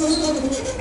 見て!